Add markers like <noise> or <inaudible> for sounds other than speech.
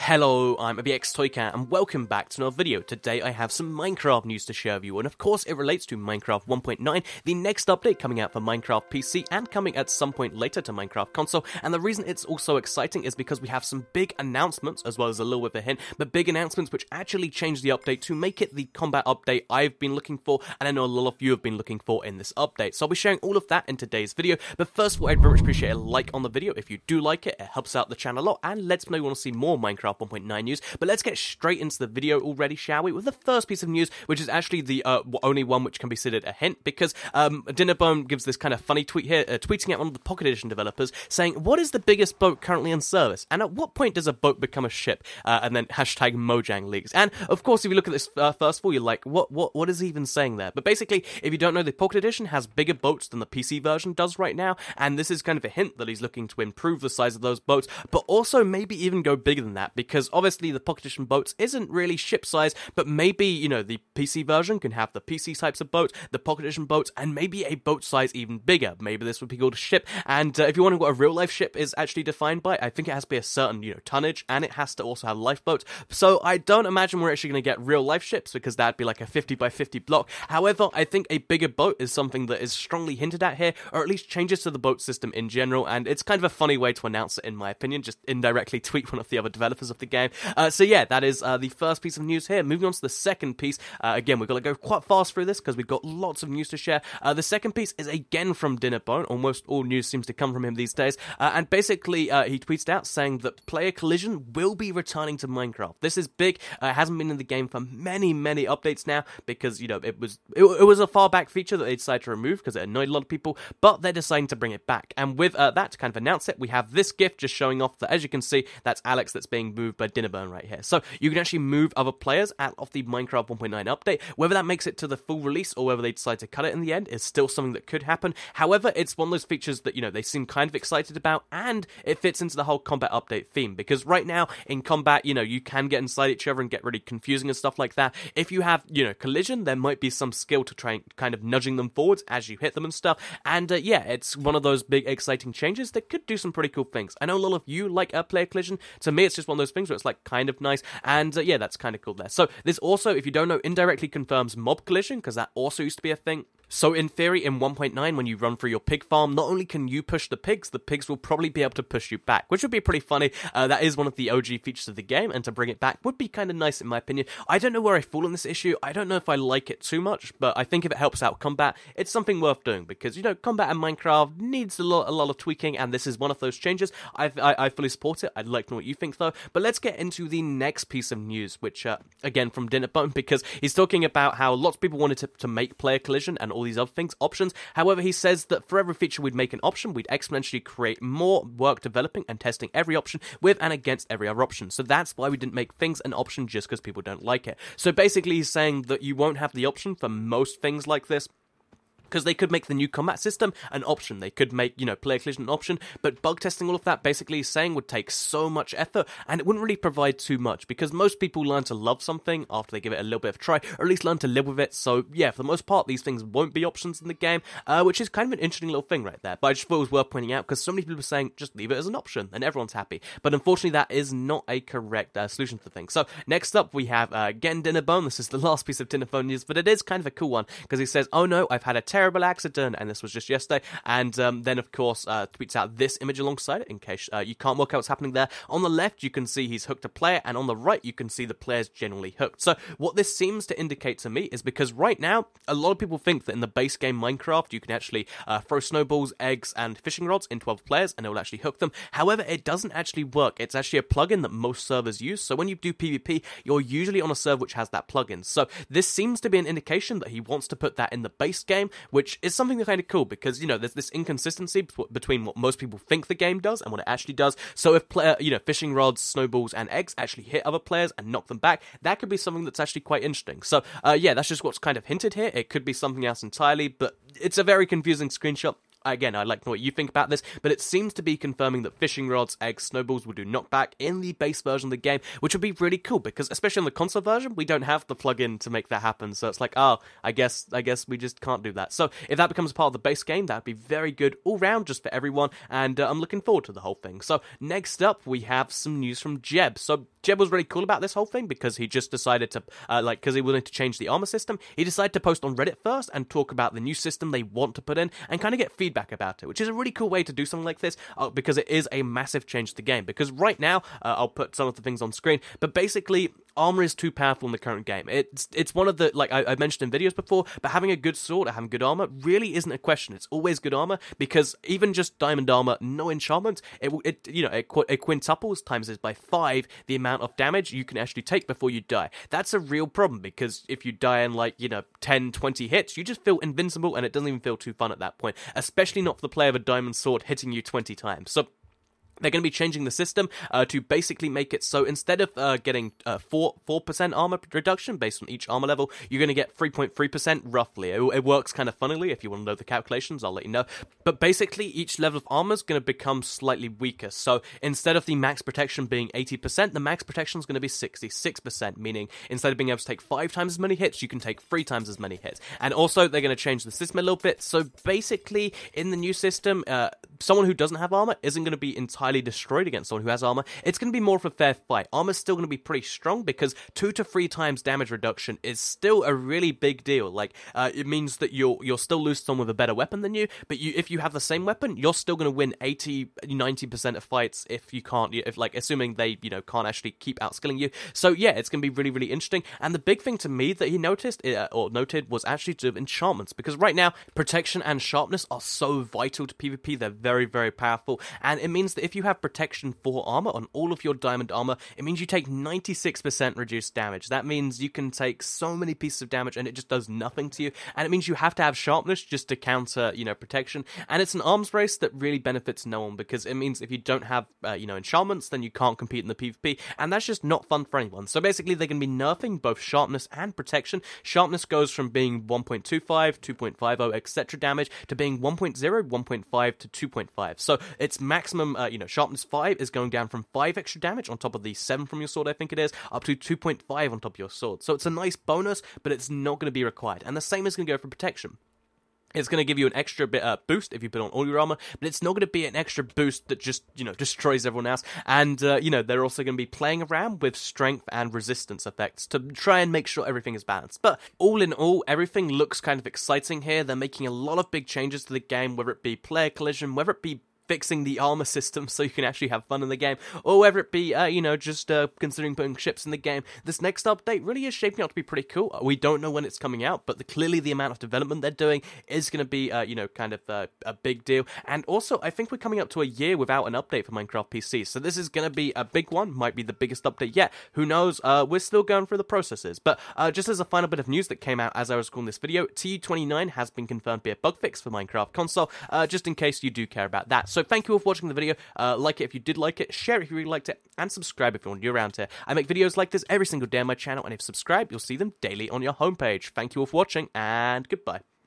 Hello, I'm IBX Toycat, and welcome back to another video. Today I have some Minecraft news to share with you, and of course it relates to Minecraft 1.9, the next update coming out for Minecraft PC, and coming at some point later to Minecraft console. And the reason it's also exciting is because we have some big announcements, as well as a little bit of a hint, but big announcements which actually change the update to make it the combat update I've been looking for, and I know a lot of you have been looking for in this update. So I'll be sharing all of that in today's video, but first of all, I'd very much appreciate a like on the video if you do like it, it helps out the channel a lot, and lets me know you want to see more Minecraft 1.9 news. But let's get straight into the video already, shall we? With the first piece of news, which is actually the uh, only one which can be considered a hint, because um, Dinnerbone gives this kind of funny tweet here, uh, tweeting at one of the Pocket Edition developers, saying, "What is the biggest boat currently in service, and at what point does a boat become a ship?" Uh, and then hashtag Mojang leaks. And of course, if you look at this uh, first of you're like, "What? What? What is he even saying there?" But basically, if you don't know, the Pocket Edition has bigger boats than the PC version does right now, and this is kind of a hint that he's looking to improve the size of those boats, but also maybe even go bigger than that, because obviously the Pocket Edition boats isn't really ship size, but maybe, you know, the PC version can have the PC types of boats, the Pocket Edition boats, and maybe a boat size even bigger. Maybe this would be called a ship. And uh, if you wonder what a real life ship is actually defined by, I think it has to be a certain, you know, tonnage, and it has to also have lifeboats. So I don't imagine we're actually going to get real life ships because that'd be like a 50 by 50 block. However, I think a bigger boat is something that is strongly hinted at here, or at least changes to the boat system in general, and it's kind of a funny way to announce it, in my opinion, just indirectly tweet one of the other developers of the game. Uh, so yeah, that is uh, the first piece of news here. Moving on to the second piece. Uh, again, we've got to go quite fast through this because we've got lots of news to share. Uh, the second piece is again from Dinnerbone. Almost all news seems to come from him these days. Uh, and basically, uh, he tweets out saying that player collision will be returning to Minecraft. This is big. it hasn't been in the game for many, many updates now because you know it was it, it was a far back feature that they decided to remove because it annoyed a lot of people. But they're deciding to bring it back. And with that to kind of announce it, we have this gift just showing off that, as you can see, that's Alex that's being moved by Dinnerbone right here. So you can actually move other players out of the Minecraft 1.9 update. Whether that makes it to the full release or whether they decide to cut it in the end is still something that could happen. However, it's one of those features that, you know, they seem kind of excited about and it fits into the whole combat update theme because right now in combat, you know, you can get inside each other and get really confusing and stuff like that. If you have, you know, collision, there might be some skill to try and kind of nudging them forwards as you hit them and stuff. And uh, yeah, it's one of those big exciting changes that could do some pretty cool things. I know a lot of you like a player collision. To me, it's just one of those things where it's like kind of nice. And uh, yeah, that's kind of cool there. So this also, if you don't know, indirectly confirms mob collision because that also used to be a thing. So in theory, in 1.9, when you run through your pig farm, not only can you push the pigs, the pigs will probably be able to push you back, which would be pretty funny. Uh, that is one of the OG features of the game, and to bring it back would be kind of nice in my opinion. I don't know where I fall on this issue. I don't know if I like it too much, but I think if it helps out combat, it's something worth doing because you know combat in Minecraft needs a lot, a lot of tweaking, and this is one of those changes. I, I, I fully support it. I'd like to know what you think though. But let's get into the next piece of news, which uh, again from Dinnerbone <laughs> because he's talking about how lots of people wanted to, to make player collision and all these other things options options. However, he says that for every feature we'd make an option, we'd exponentially create more work developing and testing every option with and against every other option. So that's why we didn't make things an option just because people don't like it. So basically, he's saying that you won't have the option for most things like this because they could make the new combat system an option. They could make, you know, player collision an option, but bug testing all of that basically is saying would take so much effort and it wouldn't really provide too much because most people learn to love something after they give it a little bit of a try, or at least learn to live with it. So, yeah, for the most part, these things won't be options in the game, uh, which is kind of an interesting little thing right there. But I just thought it was worth pointing out because so many people are saying just leave it as an option and everyone's happy. But unfortunately, that is not a correct uh, solution to things. So, next up, we have uh, again Dinnerbone. This is the last piece of Dinnerbone news, but it is kind of a cool one because he says, Oh no, I've had a terrible accident, and this was just yesterday. And um, then, of course, uh, tweets out this image alongside it in case uh, you can't work out what's happening there. On the left, you can see he's hooked a player, and on the right, you can see the player's generally hooked. So, what this seems to indicate to me is because right now, a lot of people think that in the base game Minecraft, you can actually uh, throw snowballs, eggs, and fishing rods into 12 players, and it will actually hook them. However, it doesn't actually work. It's actually a plugin that most servers use. So, when you do PvP, you're usually on a server which has that plugin. So, this seems to be an indication that he wants to put that in the base game, which is something kind of cool because you know there's this inconsistency between what most people think the game does and what it actually does. So if player, you know, fishing rods, snowballs, and eggs actually hit other players and knock them back, that could be something that's actually quite interesting. So uh, yeah, that's just what's kind of hinted here. It could be something else entirely, but it's a very confusing screenshot. Again, I'd like to know what you think about this, but it seems to be confirming that fishing rods, eggs, snowballs will do knockback in the base version of the game, which would be really cool because especially on the console version, we don't have the plugin to make that happen. So it's like, oh, I guess I guess we just can't do that. So if that becomes part of the base game, that'd be very good all round just for everyone, and uh, I'm looking forward to the whole thing. So next up, we have some news from Jeb. So Jeb was really cool about this whole thing because he just decided to, uh, like, because he wanted to change the armor system, he decided to post on Reddit first and talk about the new system they want to put in and kind of get feedback about it, which is a really cool way to do something like this uh, because it is a massive change to the game. Because right now, uh, I'll put some of the things on screen, but basically, armor is too powerful in the current game. It's it's one of the like I, I, mentioned in videos before, but having a good sword or having good armor really isn't a question. It's always good armor because even just diamond armor, no enchantment, it it you know it, it quintuples times is by five the amount of damage you can actually take before you die. That's a real problem because if you die in like you know 10, 20 hits, you just feel invincible and it doesn't even feel too fun at that point. Especially not for the play of a diamond sword hitting you twenty times. So they're going to be changing the system uh, to basically make it so instead of uh, getting uh, 4 4% armor reduction based on each armor level, you're going to get 3.3% roughly. It, it, works kind of funnily. If you want to know the calculations, I'll let you know. But basically, each level of armor is going to become slightly weaker. So instead of the max protection being 80%, the max protection is going to be 66%, meaning instead of being able to take 5 times as many hits, you can take 3 times as many hits. And also, they're going to change the system a little bit. So basically, in the new system, uh, someone who doesn't have armor isn't going to be entirely destroyed against someone who has armor, it's going to be more of a fair fight. Armor's still going to be pretty strong because two to three times damage reduction is still a really big deal. Like, uh, it means that you'll you'll still lose someone with a better weapon than you, but you if you have the same weapon, you're still going to win 80, 90% of fights if you can't, if like, assuming they, you know, can't actually keep outskilling you. So yeah, it's going to be really, really interesting. And the big thing to me that he noticed, uh, or noted, was actually to enchantments, because right now, protection and sharpness are so vital to PvP. They're very, very powerful. And it means that if you have protection for armor on all of your diamond armor, it means you take 96% reduced damage. That means you can take so many pieces of damage and it just does nothing to you. And it means you have to have sharpness just to counter, you know, protection. And it's an arms race that really benefits no one because it means if you don't have, uh, you know, enchantments, then you can't compete in the PvP. And that's just not fun for anyone. So basically, they're going to be nerfing both sharpness and protection. Sharpness goes from being 1.25, 2.50, etc. damage to being 1.0, 1.5 to 2.5. So it's maximum, uh, you know, sharpness 5 is going down from 5 extra damage on top of the 7 from your sword, I think it is, up to 2.5 on top of your sword. So it's a nice bonus, but it's not going to be required. And the same is going to go for protection. It's going to give you an extra bit uh, boost if you put on all your armor, but it's not going to be an extra boost that just you know destroys everyone else. And uh, you know they're also going to be playing around with strength and resistance effects to try and make sure everything is balanced. But all in all, everything looks kind of exciting here. They're making a lot of big changes to the game, whether it be player collision, whether it be fixing the armor system so you can actually have fun in the game, or whether it be, uh, you know, just uh, considering putting ships in the game. This next update really is shaping out to be pretty cool. We don't know when it's coming out, but the, clearly the amount of development they're doing is going to be, uh, you know, kind of uh, a big deal. And also, I think we're coming up to a year without an update for Minecraft PC, so this is going to be a big one. Might be the biggest update yet. Who knows? Uh, we're still going through the processes. But uh, just as a final bit of news that came out as I was recording this video, TU29 has been confirmed to be a bug fix for Minecraft console. just in case you do care about that. So so thank you all for watching the video. Uh, like it if you did like it, share it if you really liked it, and subscribe if you're new around here. I make videos like this every single day on my channel, and if you subscribe, you'll see them daily on your homepage. Thank you all for watching, and goodbye.